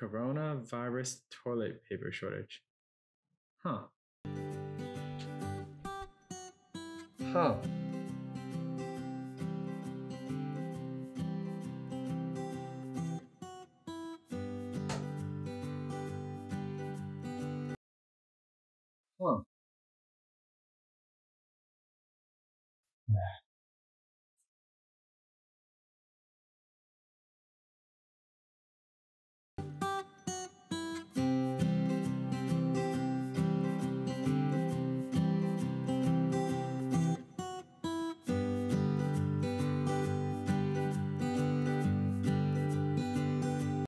Coronavirus toilet paper shortage. Huh. Huh. Huh.